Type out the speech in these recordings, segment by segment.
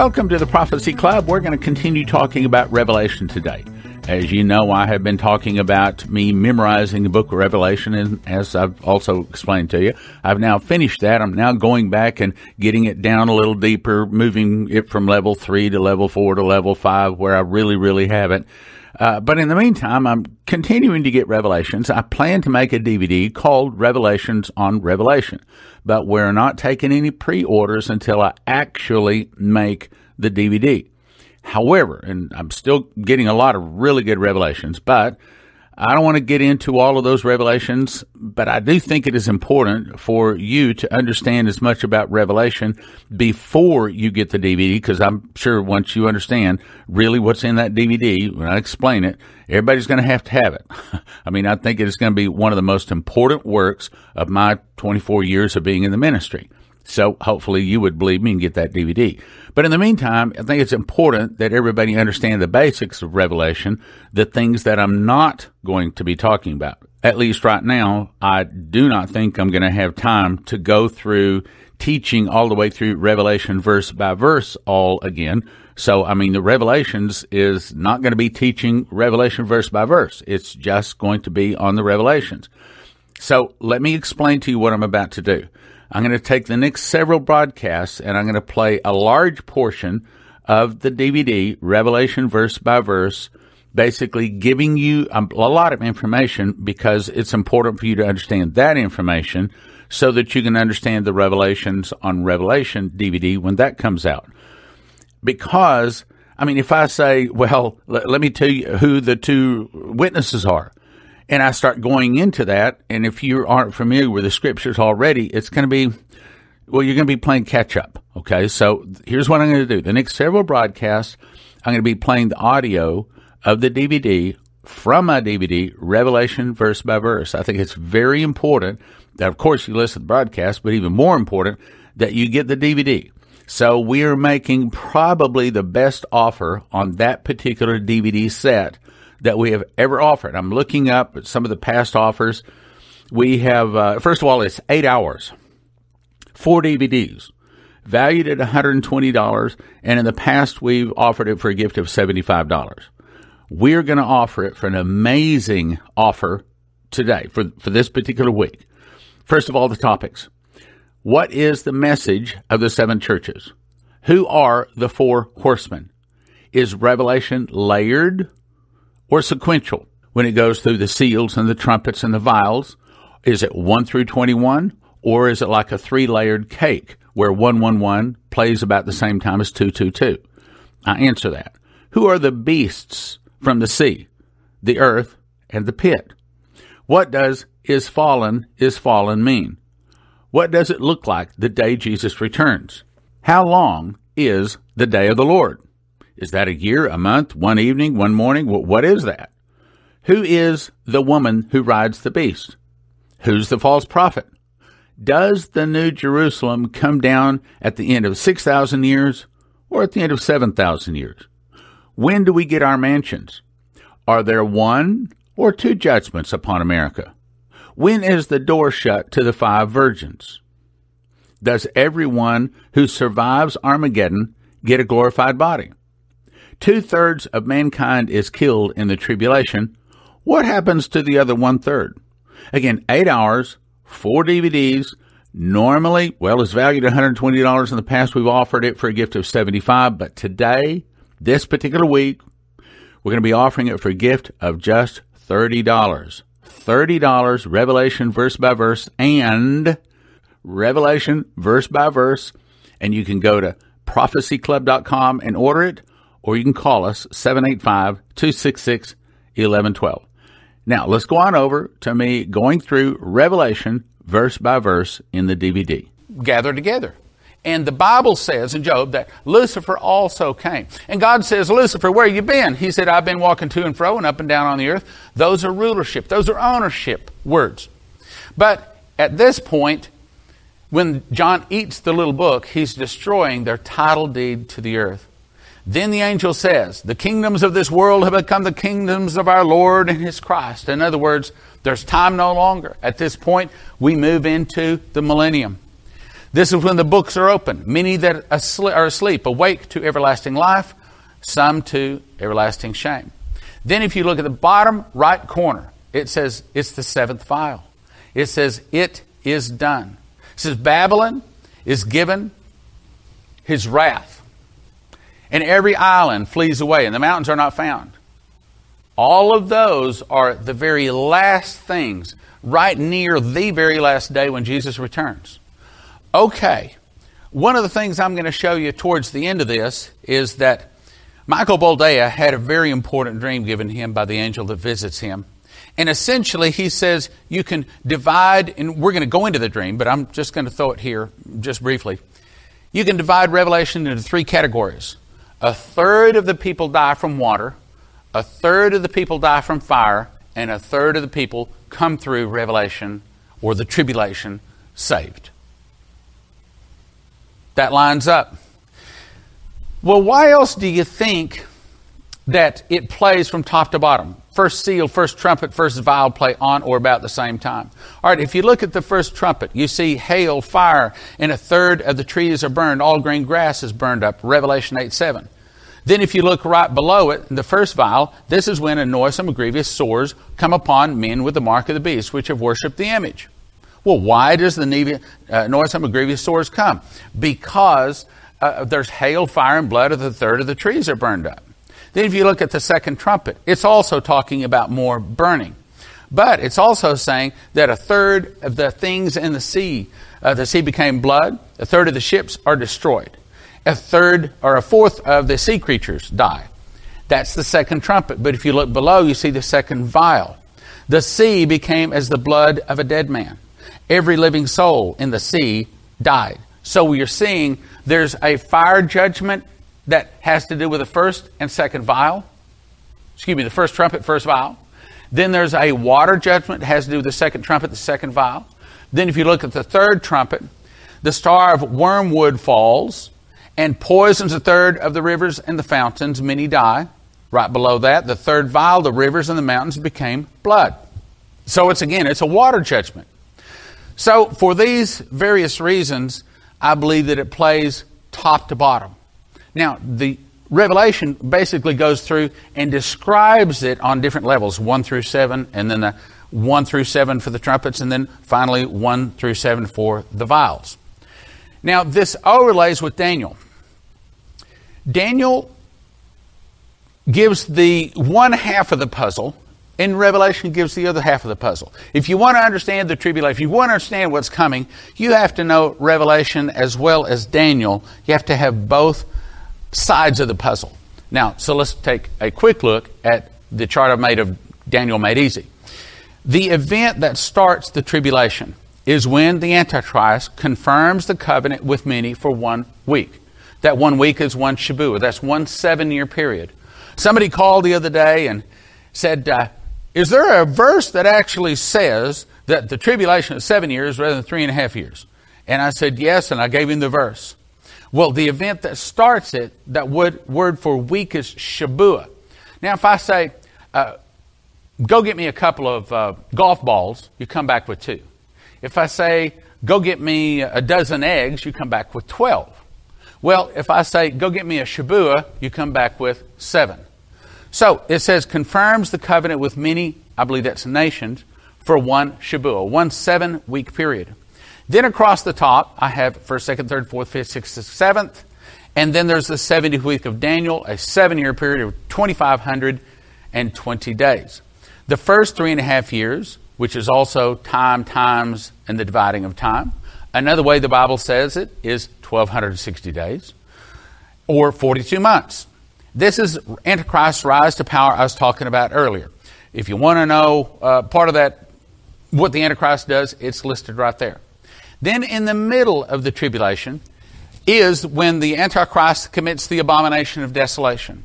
Welcome to the Prophecy Club. We're going to continue talking about Revelation today. As you know, I have been talking about me memorizing the book of Revelation, and as I've also explained to you, I've now finished that. I'm now going back and getting it down a little deeper, moving it from level three to level four to level five, where I really, really haven't. Uh, but in the meantime, I'm continuing to get revelations. I plan to make a DVD called Revelations on Revelation but we're not taking any pre orders until I actually make the DVD. However, and I'm still getting a lot of really good revelations, but I don't want to get into all of those revelations, but I do think it is important for you to understand as much about Revelation before you get the DVD, because I'm sure once you understand really what's in that DVD, when I explain it, everybody's going to have to have it. I mean, I think it is going to be one of the most important works of my 24 years of being in the ministry. So hopefully you would believe me and get that DVD. But in the meantime, I think it's important that everybody understand the basics of Revelation, the things that I'm not going to be talking about. At least right now, I do not think I'm going to have time to go through teaching all the way through Revelation verse by verse all again. So, I mean, the Revelations is not going to be teaching Revelation verse by verse. It's just going to be on the Revelations. So let me explain to you what I'm about to do. I'm going to take the next several broadcasts and I'm going to play a large portion of the DVD, Revelation verse by verse, basically giving you a, lot of information because it's important for you to understand that information so that you can understand the revelations on Revelation DVD when that comes out. Because, I mean, if I say, well, let, let me tell you who the two witnesses are and I start going into that. And if you aren't familiar with the scriptures already, it's going to be, well, you're going to be playing catch up. Okay. So here's what I'm going to do. The next several broadcasts, I'm going to be playing the audio of the DVD from my DVD, Revelation verse by verse. I think it's very important that, of course, you listen to the broadcast, but even more important that you get the DVD. So we are making probably the best offer on that particular DVD set that we have ever offered. I'm looking up at some of the past offers. We have, uh, first of all, it's eight hours, four DVDs, valued at $120, and in the past we've offered it for a gift of $75. We're going to offer it for an amazing offer today for, for this particular week. First of all, the topics. What is the message of the seven churches? Who are the four horsemen? Is Revelation layered or sequential when it goes through the seals and the trumpets and the vials? Is it 1 through 21? Or is it like a three layered cake where 111 plays about the same time as 222? I answer that. Who are the beasts from the sea, the earth, and the pit? What does is fallen is fallen mean? What does it look like the day Jesus returns? How long is the day of the Lord? Is that a year, a month, one evening, one morning? What is that? Who is the woman who rides the beast? Who's the false prophet? Does the New Jerusalem come down at the end of 6,000 years or at the end of 7,000 years? When do we get our mansions? Are there one or two judgments upon America? When is the door shut to the five virgins? Does everyone who survives Armageddon get a glorified body? Two thirds of mankind is killed in the tribulation, what happens to the other one third? Again, eight hours, four DVDs. Normally, well, it's valued $120. In the past, we've offered it for a gift of 75 but today, this particular week, we're going to be offering it for a gift of just $30. $30, Revelation verse by verse, and Revelation verse by verse. And you can go to prophecyclub.com and order it, or you can call us 785 266 1112. Now, let's go on over to me going through Revelation verse by verse in the DVD. Gather together. And the Bible says in Job that Lucifer also came. And God says, Lucifer, where you been? He said, I've been walking to and fro and up and down on the earth. Those are rulership. Those are ownership words. But at this point, when John eats the little book, he's destroying their title deed to the earth. Then the angel says, The kingdoms of this world have become the kingdoms of our Lord and His Christ. In other words, there's time no longer. At this point, we move into the millennium. This is when the books are open. Many that are asleep awake to everlasting life, some to everlasting shame. Then, if you look at the bottom right corner, it says it's the seventh vial. It says it is done. It says Babylon is given his wrath, and every island flees away, and the mountains are not found. All of those are the very last things, right near the very last day when Jesus returns. Okay, one of the things I'm going to show you towards the end of this is that Michael Boldea had a very important dream given him by the angel that visits him. And essentially, he says you can divide, and we're going to go into the dream, but I'm just going to throw it here just briefly. You can divide Revelation into three categories. A third of the people die from water, a third of the people die from fire, and a third of the people come through Revelation or the tribulation saved that lines up. Well, why else do you think that it plays from top to bottom? First seal, first trumpet, first vial play on or about the same time. All right, if you look at the first trumpet, you see hail, fire, and a third of the trees are burned. All green grass is burned up. Revelation 8 7. Then, if you look right below it, the first vial, this is when a noisome and grievous sores come upon men with the mark of the beast, which have worshipped the image. Well, why does the Nevi, uh, noisome grievous sores come? Because uh, there's hail, fire, and blood, of the third of the trees are burned up. Then, if you look at the second trumpet, it's also talking about more burning. But it's also saying that a third of the things in the sea, uh, the sea became blood, a third of the ships are destroyed, a third or a fourth of the sea creatures die. That's the second trumpet. But if you look below, you see the second vial. The sea became as the blood of a dead man every living soul in the sea died. So we are seeing there's a fire judgment that has to do with the first and second vial. Excuse me, the first trumpet, first vial. Then there's a water judgment that has to do with the second trumpet, the second vial. Then if you look at the third trumpet, the star of wormwood falls and poisons a third of the rivers and the fountains. Many die. Right below that, the third vial, the rivers and the mountains became blood. So it's again, it's a water judgment. So, for these various reasons, I believe that it plays top to bottom. Now, the Revelation basically goes through and describes it on different levels 1 through 7, and then the 1 through 7 for the trumpets, and then finally 1 through 7 for the vials. Now, this overlays with Daniel. Daniel gives the one half of the puzzle and Revelation gives the other half of the puzzle. If you want to understand the tribulation, if you want to understand what's coming, you have to know Revelation as well as Daniel. You have to have both sides of the puzzle. Now, so let's take a quick look at the chart I've made of Daniel made easy. The event that starts the tribulation is when the Antichrist confirms the covenant with many for one week. That one week is one Shabuah. That's one seven year period. Somebody called the other day and said, uh, is there a verse that actually says that the tribulation is seven years rather than three and a half years? And I said, yes, and I gave him the verse. Well, the event that starts it, that word, word for week is Shabuah. Now, if I say, uh, go get me a couple of uh, golf balls, you come back with two. If I say, go get me a dozen eggs, you come back with 12. Well, if I say, go get me a Shabuah, you come back with seven. So it says, confirms the covenant with many, I believe that's nations, for one Shabuah, one seven week period. Then across the top, I have first, second, third, fourth, fifth, sixth, seventh. And then there's the 70th week of Daniel, a seven year period of 2,520 days. The first three and a half years, which is also time, times, and the dividing of time. Another way the Bible says it is 1,260 days or 42 months. This is Antichrist's rise to power I was talking about earlier. If you want to know uh, part of that, what the Antichrist does, it's listed right there. Then in the middle of the tribulation is when the Antichrist commits the abomination of desolation.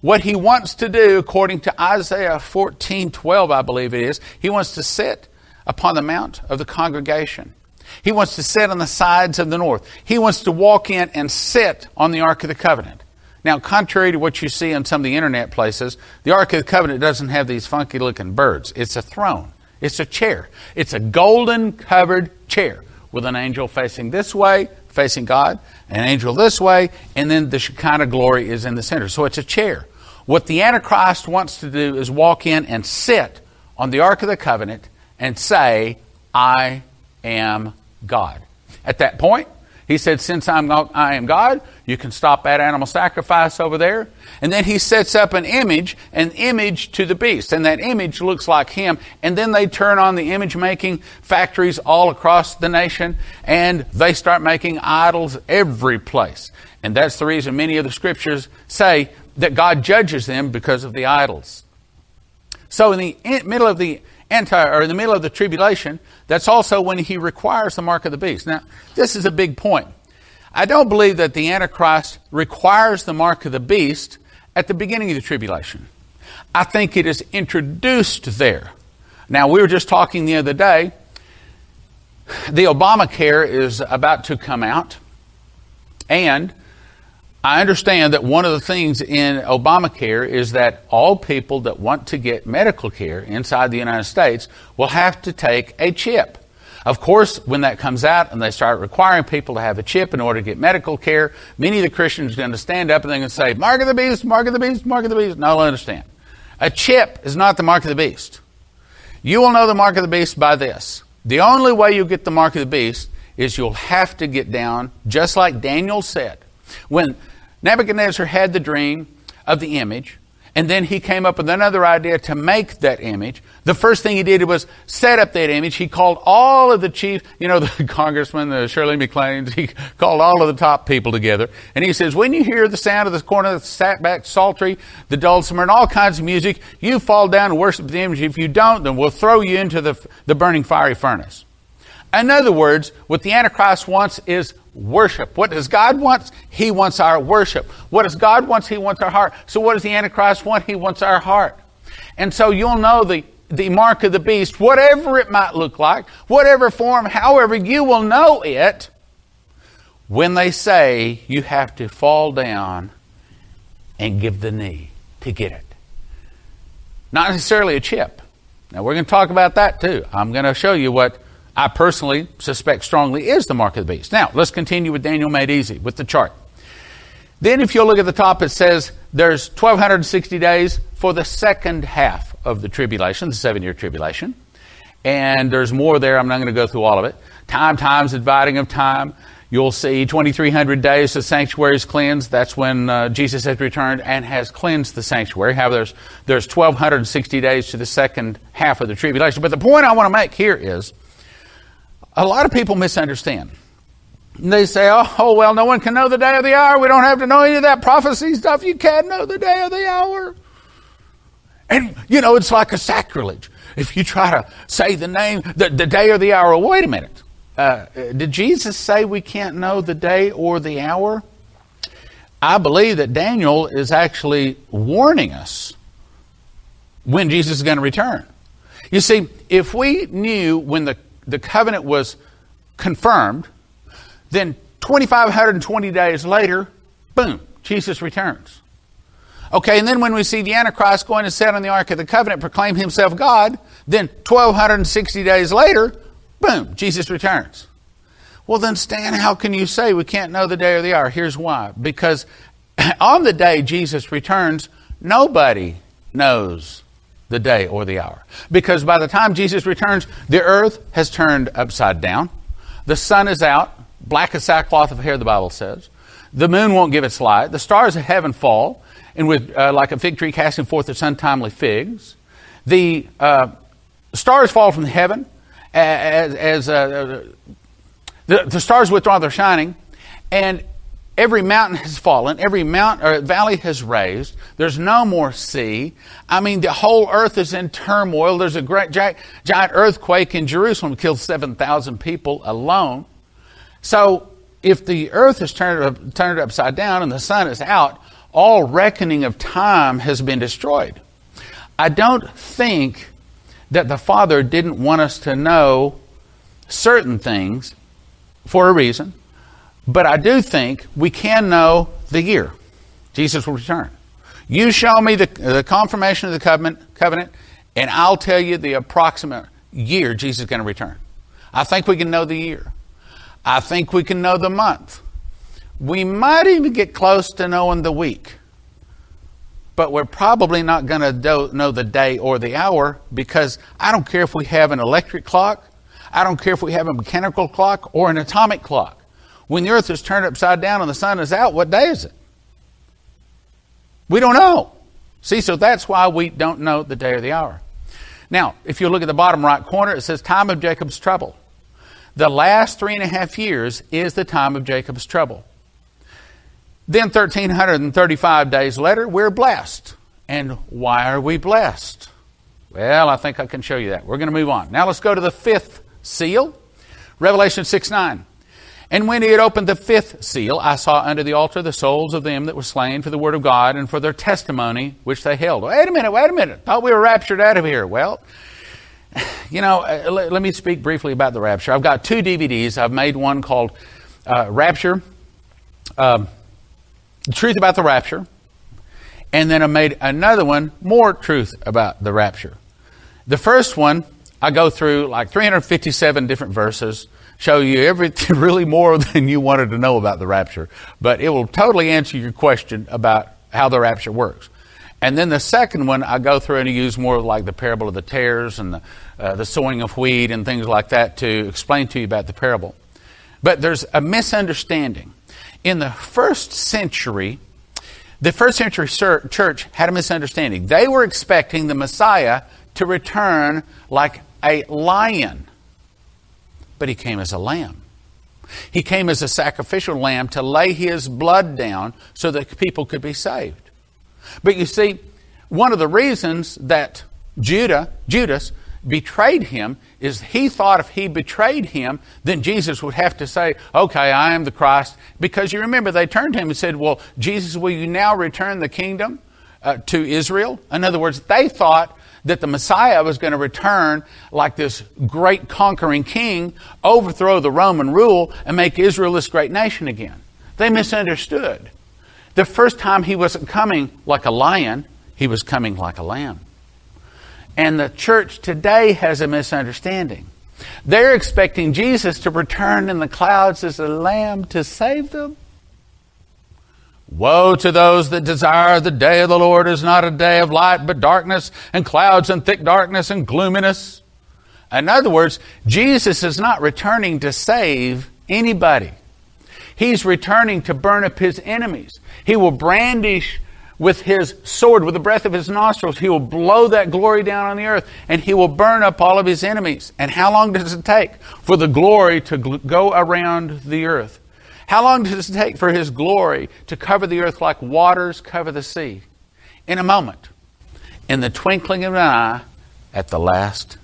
What he wants to do, according to Isaiah 14 12, I believe it is, he wants to sit upon the mount of the congregation. He wants to sit on the sides of the north. He wants to walk in and sit on the Ark of the Covenant. Now, contrary to what you see on some of the internet places, the Ark of the Covenant doesn't have these funky looking birds. It's a throne, it's a chair, it's a golden covered chair with an angel facing this way, facing God, an angel this way, and then the Shekinah glory is in the center. So it's a chair. What the Antichrist wants to do is walk in and sit on the Ark of the Covenant and say, I am God. At that point, he said, Since I'm, I am God, you can stop that animal sacrifice over there. And then he sets up an image, an image to the beast. And that image looks like him. And then they turn on the image making factories all across the nation and they start making idols every place. And that's the reason many of the scriptures say that God judges them because of the idols. So in the middle of the anti or in the middle of the tribulation, that's also when he requires the mark of the beast. Now, this is a big point. I don't believe that the Antichrist requires the mark of the beast at the beginning of the tribulation. I think it is introduced there. Now, we were just talking the other day. The Obamacare is about to come out, and I understand that one of the things in Obamacare is that all people that want to get medical care inside the United States will have to take a chip. Of course, when that comes out and they start requiring people to have a chip in order to get medical care, many of the Christians are going to stand up and they're going to say, Mark of the beast, mark of the beast, mark of the beast. No, I understand. A chip is not the mark of the beast. You will know the mark of the beast by this. The only way you get the mark of the beast is you'll have to get down, just like Daniel said. When Nebuchadnezzar had the dream of the image, and then he came up with another idea to make that image. The first thing he did was set up that image. He called all of the chief, you know, the congressman, the Shirley MacLaine's, he called all of the top people together. And he says, when you hear the sound of the corn of the sackbut psaltery, the dulcimer, and all kinds of music, you fall down and worship the image. If you don't, then we'll throw you into the, the burning fiery furnace. In other words, what the Antichrist wants is worship. What does God want? He wants our worship. What does God want? He wants our heart. So what does the Antichrist want? He wants our heart. And so you'll know the, the mark of the beast, whatever it might look like, whatever form, however, you will know it when they say you have to fall down and give the knee to get it. Not necessarily a chip. Now we're going to talk about that too. I'm going to show you what I personally suspect strongly is the mark of the beast. Now, let's continue with Daniel made easy with the chart. Then, if you look at the top, it says there's 1,260 days for the second half of the tribulation, the seven year tribulation. And there's more there. I'm not going to go through all of it. Time times dividing of time. You'll see 2,300 days the sanctuary is cleansed. That's when uh, Jesus has returned and has cleansed the sanctuary. However, there's, there's 1,260 days to the second half of the tribulation. But the point I want to make here is a lot of people misunderstand. They say, oh, oh, well, no one can know the day or the hour. We don't have to know any of that prophecy stuff. You can't know the day or the hour. And, you know, it's like a sacrilege. If you try to say the name, the, the day or the hour, wait a minute. Uh, did Jesus say we can't know the day or the hour? I believe that Daniel is actually warning us when Jesus is going to return. You see, if we knew when the the covenant was confirmed, then 2,520 days later, boom, Jesus returns. Okay, and then when we see the Antichrist going to sit on the Ark of the Covenant, proclaim himself God, then 1,260 days later, boom, Jesus returns. Well, then, Stan, how can you say we can't know the day or the hour? Here's why. Because on the day Jesus returns, nobody knows the day or the hour. Because by the time Jesus returns, the earth has turned upside down. The sun is out, black as sackcloth of hair, the Bible says. The moon won't give its light. The stars of heaven fall, and with uh, like a fig tree casting forth its untimely figs. The uh, stars fall from heaven as, as uh, the, the stars withdraw their shining, and Every mountain has fallen. Every mount or valley has raised. There's no more sea. I mean, the whole earth is in turmoil. There's a great giant, giant earthquake in Jerusalem, killed 7,000 people alone. So, if the earth is turned, turned upside down and the sun is out, all reckoning of time has been destroyed. I don't think that the Father didn't want us to know certain things for a reason. But I do think we can know the year Jesus will return. You show me the, the confirmation of the covenant, covenant, and I'll tell you the approximate year Jesus is going to return. I think we can know the year. I think we can know the month. We might even get close to knowing the week. But we're probably not going to know the day or the hour because I don't care if we have an electric clock, I don't care if we have a mechanical clock or an atomic clock. When the earth is turned upside down and the sun is out, what day is it? We don't know. See, so that's why we don't know the day or the hour. Now, if you look at the bottom right corner, it says time of Jacob's trouble. The last three and a half years is the time of Jacob's trouble. Then 1335 days later, we're blessed. And why are we blessed? Well, I think I can show you that. We're going to move on. Now let's go to the fifth seal. Revelation 6 9. And when he had opened the fifth seal, I saw under the altar the souls of them that were slain for the word of God and for their testimony which they held. Wait a minute, wait a minute. Thought we were raptured out of here. Well, you know, uh, let, let, me speak briefly about the rapture. I've got two DVDs. I've made one called uh, Rapture, um, The Truth About the Rapture, and then I made another one, More Truth About the Rapture. The first one, I go through like 357 different verses show you everything really more than you wanted to know about the rapture, but it will totally answer your question about how the rapture works. And then the second one, I go through and use more like the parable of the tares and the, uh, the sowing of wheat and things like that to explain to you about the parable. But there's a misunderstanding. In the first century, the first century church had a misunderstanding. They were expecting the Messiah to return like a lion but he came as a lamb. He came as a sacrificial lamb to lay his blood down so that people could be saved. But you see, one of the reasons that Judah, Judas betrayed him is he thought if he betrayed him, then Jesus would have to say, Okay, I am the Christ. Because you remember, they turned to him and said, Well, Jesus, will you now return the kingdom uh, to Israel? In other words, they thought that the Messiah was going to return like this great conquering king, overthrow the Roman rule, and make Israel this great nation again. They misunderstood. The first time he wasn't coming like a lion, he was coming like a lamb. And the church today has a misunderstanding. They're expecting Jesus to return in the clouds as a lamb to save them. Woe to those that desire the day of the Lord is not a day of light, but darkness and clouds and thick darkness and gloominess. In other words, Jesus is not returning to save anybody. He's returning to burn up his enemies. He will brandish with his sword, with the breath of his nostrils. He will blow that glory down on the earth and he will burn up all of his enemies. And how long does it take for the glory to go around the earth? How long does it take for His glory to cover the earth like waters cover the sea? In a moment. In the twinkling of an eye at the last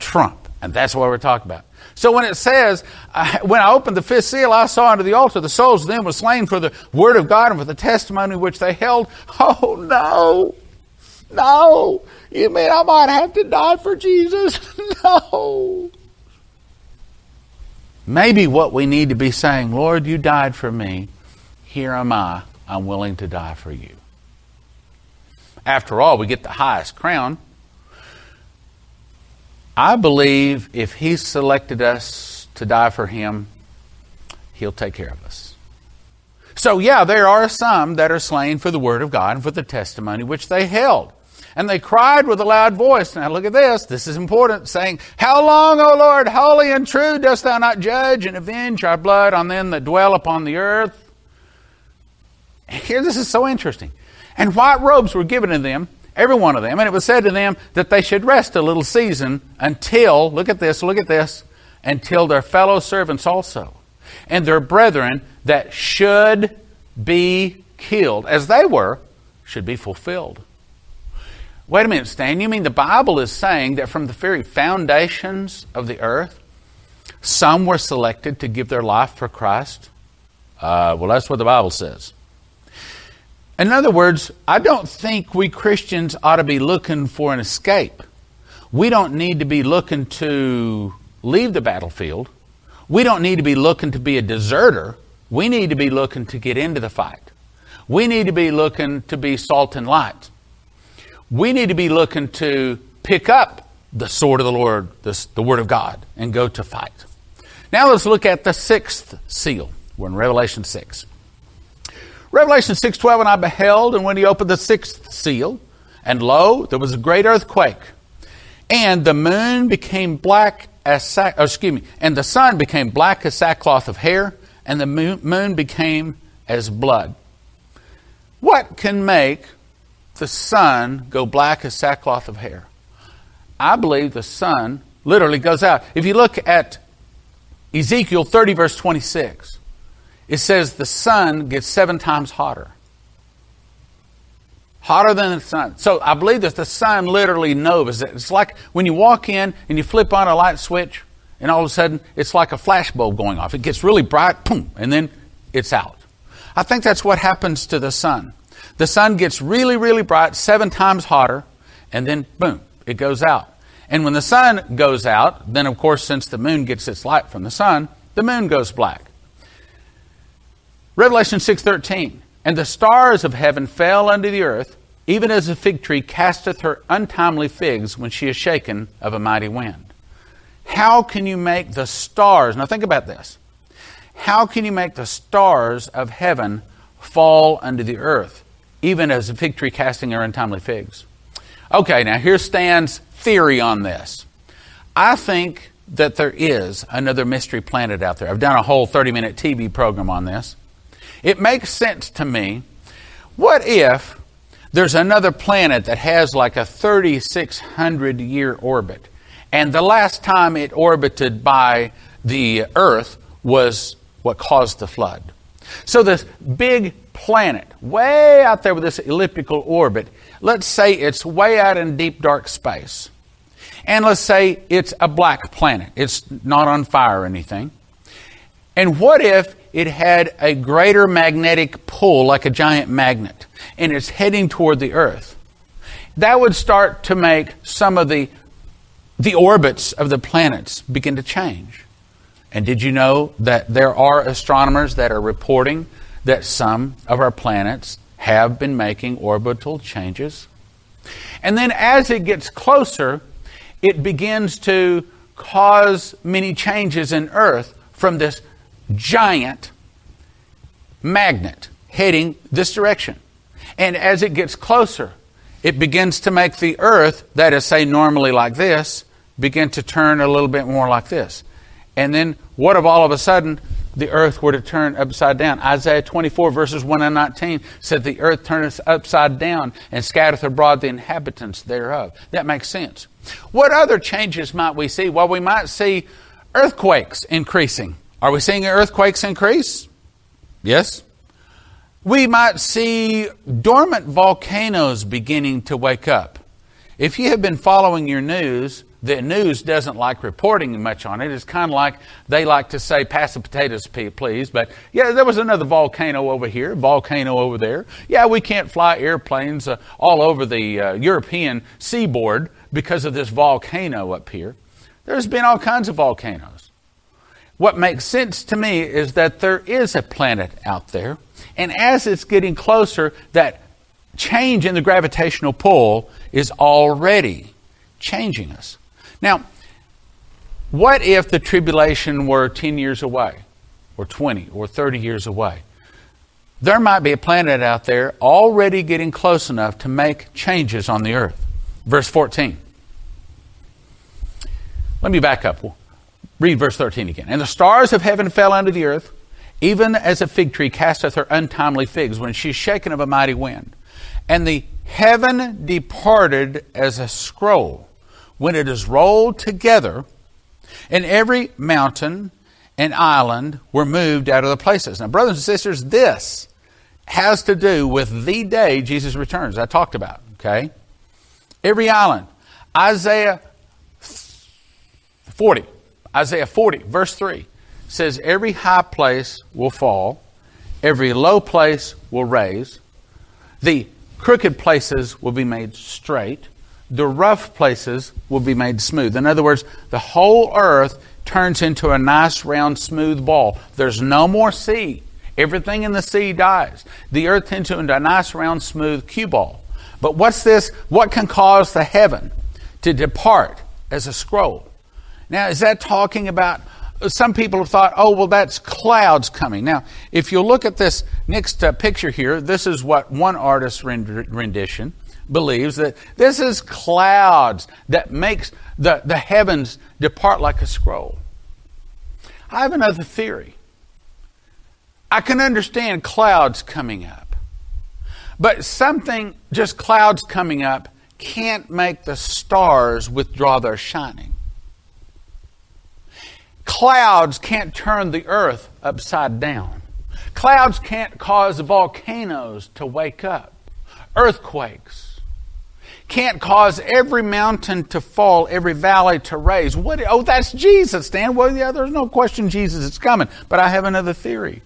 trump. And that's what we're talking about. So when it says, uh, when I opened the fifth seal, I saw under the altar the souls of them were slain for the word of God and for the testimony which they held. Oh no, no. You mean I might have to die for Jesus? no. Maybe what we need to be saying, Lord, you died for me. Here am I. I'm willing to die for you. After all, we get the highest crown. I believe if He selected us to die for Him, He'll take care of us. So, yeah, there are some that are slain for the Word of God and for the testimony which they held. And they cried with a loud voice. Now look at this. This is important, saying, How long, O Lord, holy and true, dost thou not judge and avenge our blood on them that dwell upon the earth? Here, this is so interesting. And white robes were given to them, every one of them, and it was said to them that they should rest a little season until, look at this, look at this, until their fellow servants also, and their brethren that should be killed, as they were, should be fulfilled. Wait a minute, Stan. You mean the Bible is saying that from the very foundations of the earth, some were selected to give their life for Christ? Uh, well, that's what the Bible says. In other words, I don't think we Christians ought to be looking for an escape. We don't need to be looking to leave the battlefield. We don't need to be looking to be a deserter. We need to be looking to get into the fight. We need to be looking to be salt and light we need to be looking to pick up the sword of the Lord, the, the Word of God, and go to fight. Now let's look at the sixth seal. We're in Revelation 6. Revelation 6:12 and I beheld and when he opened the sixth seal and lo there was a great earthquake and the moon became black as sack, excuse me and the sun became black as sackcloth of hair and the moon became as blood. What can make the sun go black as sackcloth of hair? I believe the sun literally goes out. If you look at Ezekiel 30 verse 26 it says the sun gets seven times hotter. Hotter than the sun. So I believe that the sun literally knows. It's like when you walk in and you flip on a light switch, and all of a sudden it's like a flashbulb going off. It gets really bright, boom, and then it's out. I think that's what happens to the sun. The sun gets really, really bright, seven times hotter, and then boom, it goes out. And when the sun goes out, then of course, since the moon gets its light from the sun, the moon goes black. Revelation 6:13, and the stars of heaven fell unto the earth, even as a fig tree casteth her untimely figs when she is shaken of a mighty wind. How can you make the stars, now think about this. How can you make the stars of heaven fall unto the earth, even as a fig tree casting her untimely figs? Okay, now here Stan's theory on this. I think that there is another mystery planet out there. I've done a whole 30 minute TV program on this. It makes sense to me. What if there's another planet that has like a 3,600 year orbit, and the last time it orbited by the Earth was what caused the flood? So, this big planet, way out there with this elliptical orbit, let's say it's way out in deep dark space. And let's say it's a black planet, it's not on fire or anything. And what if it had a greater magnetic pull, like a giant magnet, and it's heading toward the Earth. That would start to make some of the, the orbits of the planets begin to change. And did you know that there are astronomers that are reporting that some of our planets have been making orbital changes? And then as it gets closer, it begins to cause many changes in Earth from this giant magnet heading this direction. And as it gets closer, it begins to make the earth, that is, say, normally like this, begin to turn a little bit more like this. And then, what if all of a sudden the earth were to turn upside down? Isaiah 24, verses 1 and 19 said, The earth turneth upside down and scattereth abroad the inhabitants thereof. That makes sense. What other changes might we see? Well, we might see earthquakes increasing. Are we seeing earthquakes increase? Yes? We might see dormant volcanoes beginning to wake up. If you have been following your news, the news doesn't like reporting much on it. It's kind of like they like to say, pass the potatoes, please. But yeah, there was another volcano over here, volcano over there. Yeah, we can't fly airplanes uh, all over the uh, European seaboard because of this volcano up here. There's been all kinds of volcanoes. What makes sense to me is that there is a planet out there, and as it's getting closer, that change in the gravitational pull is already changing us. Now, what if the tribulation were 10 years away, or 20, or 30 years away? There might be a planet out there already getting close enough to make changes on the earth. Verse 14. Let me back up. Read verse 13 again. And the stars of heaven fell unto the earth, even as a fig tree casteth her untimely figs when she is shaken of a mighty wind. And the heaven departed as a scroll when it is rolled together, and every mountain and island were moved out of the places. Now, brothers and sisters, this has to do with the day Jesus returns. I talked about, okay? Every island. Isaiah 40 Isaiah 40, verse 3 says, Every high place will fall, every low place will raise, the crooked places will be made straight, the rough places will be made smooth. In other words, the whole earth turns into a nice, round, smooth ball. There's no more sea. Everything in the sea dies. The earth turns into a nice, round, smooth cue ball. But what's this? What can cause the heaven to depart as a scroll? Now, is that talking about some people have thought, oh, well, that's clouds coming. Now, if you look at this next uh, picture here, this is what one artist's rendition believes that this is clouds that makes the, the heavens depart like a scroll. I have another theory. I can understand clouds coming up, but something, just clouds coming up, can't make the stars withdraw their shining. Clouds can't turn the earth upside down. Clouds can't cause volcanoes to wake up. Earthquakes can't cause every mountain to fall, every valley to raise. What? Oh, that's Jesus, Dan. Well, yeah, there's no question Jesus is coming. But I have another theory.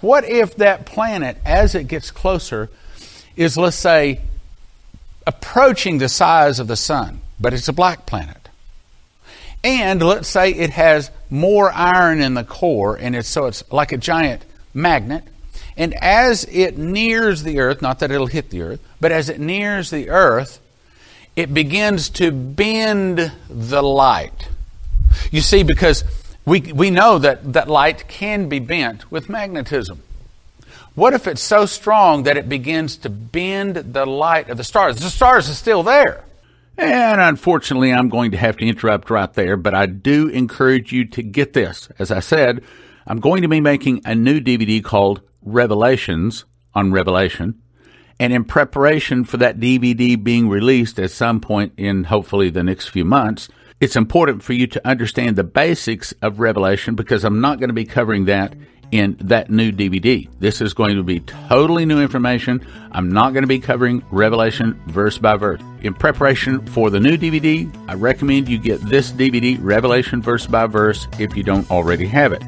What if that planet, as it gets closer, is, let's say, approaching the size of the sun, but it's a black planet? And let's say it has more iron in the core, and it's so it's like a giant magnet. And as it nears the earth, not that it'll hit the earth, but as it nears the earth, it begins to bend the light. You see, because we, we know that, that light can be bent with magnetism. What if it's so strong that it begins to bend the light of the stars? The stars are still there. And unfortunately, I'm going to have to interrupt right there, but I do encourage you to get this. As I said, I'm going to be making a new DVD called Revelations on Revelation. And in preparation for that DVD being released at some point in hopefully the next few months, it's important for you to understand the basics of Revelation because I'm not going to be covering that in that new DVD. This is going to be totally new information. I'm not going to be covering Revelation verse by verse. In preparation for the new DVD, I recommend you get this DVD, Revelation verse by verse, if you don't already have it.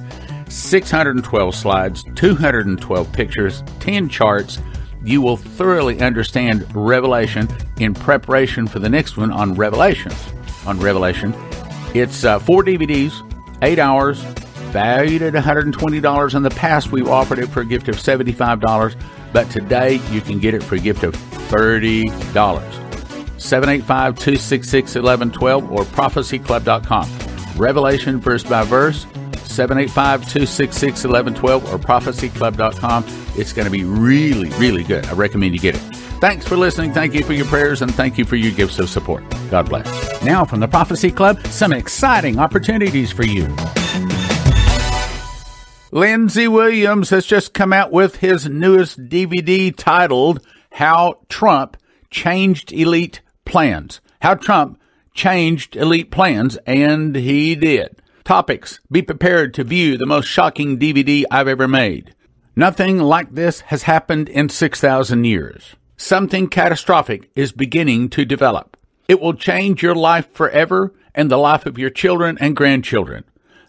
612 slides, 212 pictures, 10 charts. You will thoroughly understand Revelation in preparation for the next one on Revelations. On Revelation, it's uh, four DVDs, eight hours, valued at $120. In the past, we've offered it for a gift of $75, but today you can get it for a gift of $30. 785 266 1112 or prophecyclub.com. Revelation verse by verse, 785 266 1112 or prophecyclub.com. It's going to be really, really good. I recommend you get it. Thanks for listening. Thank you for your prayers and thank you for your gifts of support. God bless. Now, from the Prophecy Club, some exciting opportunities for you. Lindsey Williams has just come out with his newest DVD titled How Trump Changed Elite Plans. How Trump changed elite plans, and he did. Topics Be prepared to view the most shocking DVD I've ever made. Nothing like this has happened in 6,000 years. Something catastrophic is beginning to develop. It will change your life forever and the life of your children and grandchildren.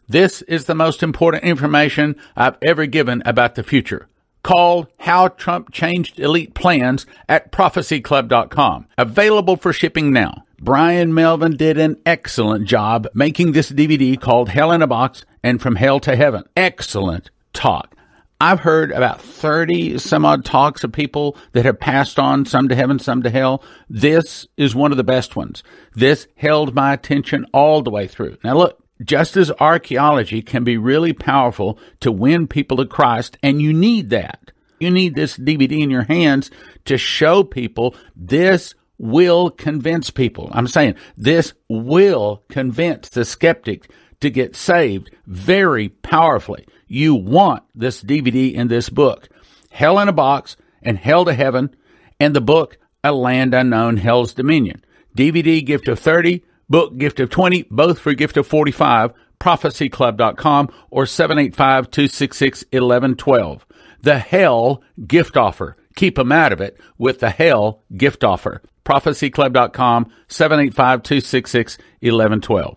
This is the most important information I've ever given about the future. Called How Trump Changed Elite Plans at prophecyclub.com. Available for shipping now. Brian Melvin did an excellent job making this DVD called Hell in a Box and From Hell to Heaven. Excellent talk. I've heard about 30 some odd talks of people that have passed on, some to heaven, some to hell. This is one of the best ones. This held my attention all the way through. Now look, just as archaeology can be really powerful to win people to Christ, and you need that. You need this DVD in your hands to show people this will convince people. I'm saying this will convince the skeptic to get saved very powerfully. You want this DVD in this book. Hell in a Box and Hell to Heaven and the book A Land Unknown Hell's Dominion. DVD gift of 30, Book gift of 20, both for gift of 45, prophecyclub.com or 785 266 1112. The Hell gift offer. Keep them out of it with the Hell gift offer. prophecyclub.com 785 266 1112.